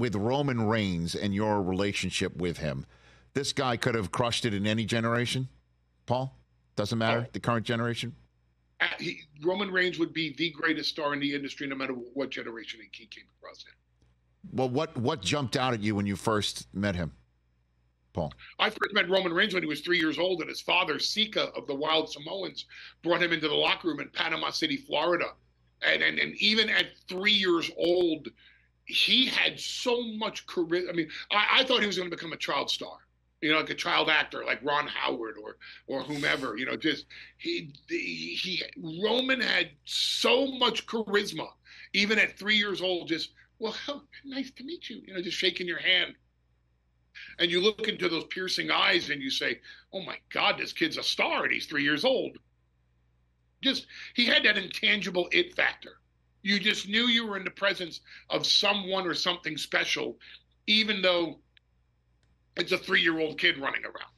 with Roman Reigns and your relationship with him, this guy could have crushed it in any generation. Paul, doesn't matter oh. the current generation. Uh, he, Roman Reigns would be the greatest star in the industry, no matter what generation he came across in. Well, what what jumped out at you when you first met him, Paul? I first met Roman Reigns when he was three years old, and his father, Sika of the Wild Samoans, brought him into the locker room in Panama City, Florida. And and, and even at three years old, he had so much charisma. I mean, I, I thought he was going to become a child star you know, like a child actor, like Ron Howard or or whomever. You know, just he he, he Roman had so much charisma, even at three years old. Just well, nice to meet you. You know, just shaking your hand. And you look into those piercing eyes and you say, "Oh my God, this kid's a star, and he's three years old." Just he had that intangible it factor. You just knew you were in the presence of someone or something special, even though it's a three-year-old kid running around.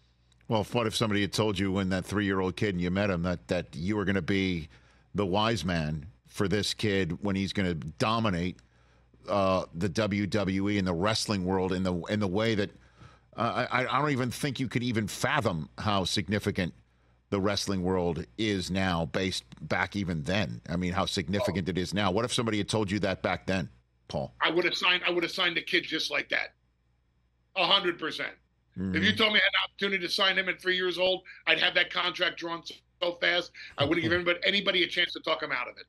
Well, what if somebody had told you when that three-year-old kid and you met him that that you were going to be the wise man for this kid when he's going to dominate uh, the WWE and the wrestling world in the in the way that uh, I, I don't even think you could even fathom how significant the wrestling world is now, based back even then. I mean, how significant oh. it is now. What if somebody had told you that back then, Paul? I would have signed. I would have signed the kid just like that. A hundred percent. If you mm-hmm. told me I had an opportunity to sign him at three years old, I'd have that contract drawn so fast I wouldn't give anybody, anybody a chance to talk him out of it.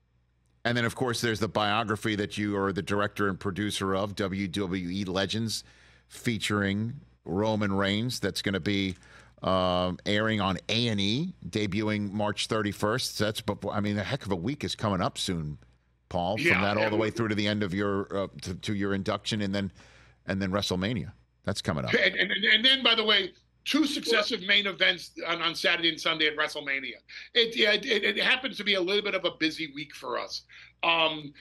And then, of course, there's the biography that you are the director and producer of WWE Legends, featuring Roman Reigns. That's going to be um, airing on A and E, debuting March 31st. That's, before, I mean, a heck of a week is coming up soon, Paul. From yeah, that all the way through to the end of your uh, to, to, your induction, and then and then WrestleMania. That's coming up. And, and, and then, by the way, two successive main events on, on Saturday and Sunday at WrestleMania. It, yeah, it, it, happens to be a little bit of a busy week for us. Um,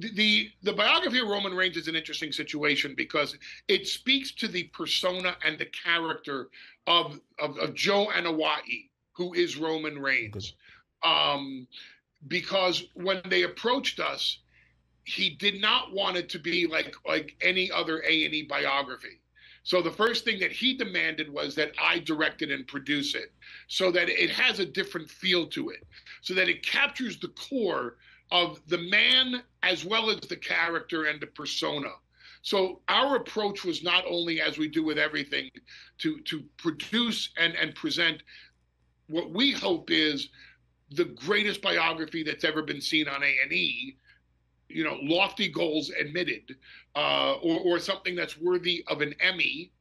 the the biography of Roman Reigns is an interesting situation because it speaks to the persona and the character of of, of Joe Anoa'i, who is Roman Reigns. Um, because when they approached us, he did not want it to be like like any other A and E biography. So the first thing that he demanded was that I direct it and produce it so that it has a different feel to it, so that it captures the core of the man as well as the character and the persona. So our approach was not only as we do with everything to to produce and and present what we hope is the greatest biography that's ever been seen on A&E you know, lofty goals admitted, uh, or, or something that's worthy of an Emmy.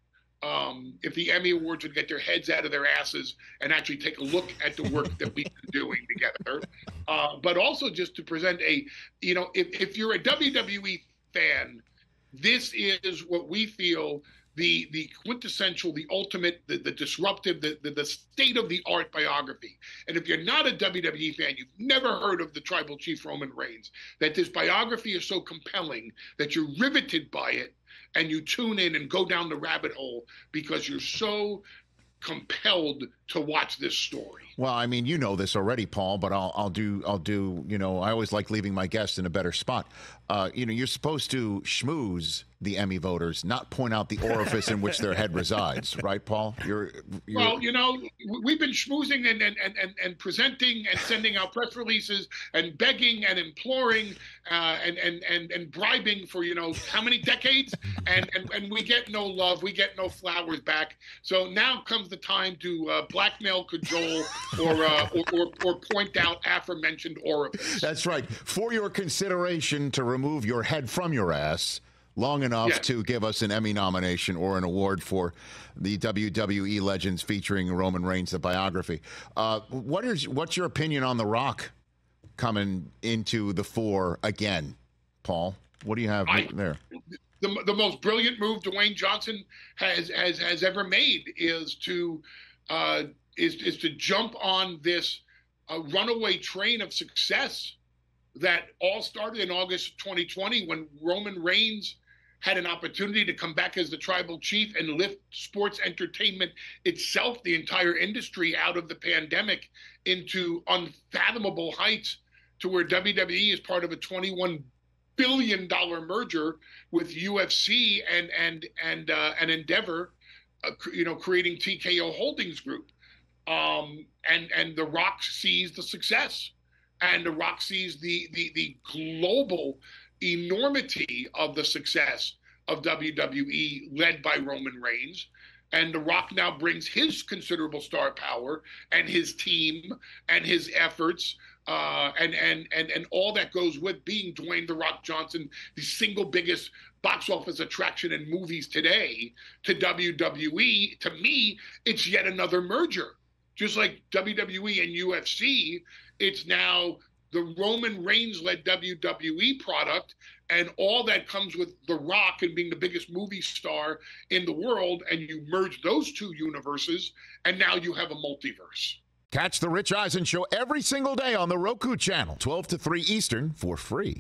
Um, if the Emmy Awards would get their heads out of their asses and actually take a look at the work that we've been doing together, uh, but also just to present a, you know, if, if you're a WWE fan, this is what we feel the the quintessential, the ultimate, the, the disruptive, the, the, the state of the art biography. And if you're not a WWE fan, you've never heard of the tribal chief Roman Reigns, that this biography is so compelling that you're riveted by it and you tune in and go down the rabbit hole because you're so compelled to watch this story. Well, I mean, you know this already, Paul, but I'll I'll do I'll do. You know, I always like leaving my guests in a better spot. Uh, you know, you're supposed to schmooze the Emmy voters, not point out the orifice in which their head resides, right, Paul? You're, you're... well, you know, we've been schmoozing and, and, and, and presenting and sending out press releases and begging and imploring uh, and, and, and, and bribing for, you know, how many decades? And, and, and we get no love, we get no flowers back. So now comes the time to uh, blackmail, cajole, or, uh, or, or, or point out aforementioned orifice. That's right. For your consideration to remove your head from your ass long enough yeah. to give us an Emmy nomination or an award for the WWE Legends featuring Roman Reigns, the biography. Uh, what is what's your opinion on The Rock coming into the fore again, Paul? What do you have I, there? The, the most brilliant move Dwayne Johnson has has has ever made is to uh, is is to jump on this uh, runaway train of success that all started in August 2020 when Roman Reigns had an opportunity to come back as the tribal chief and lift sports entertainment itself, the entire industry, out of the pandemic into unfathomable heights to where WWE is part of a $21 billion merger with UFC and and and uh, Endeavor, uh, you know, creating TKO Holdings Group, um, and and The Rock sees the success, and The Rock sees the the the global enormity of the success of WWE, led by Roman Reigns. And The Rock now brings his considerable star power and his team and his efforts uh, and and and and all that goes with being Dwayne the Rock Johnson, the single biggest box office attraction in movies today, to WWE. To me, it's yet another merger. Just like WWE and UFC, it's now the Roman Reigns led WWE product and all that comes with The Rock and being the biggest movie star in the world. And you merge those two universes, and now you have a multiverse. Catch the Rich Eisen show every single day on the Roku channel, 12 to 3 Eastern, for free.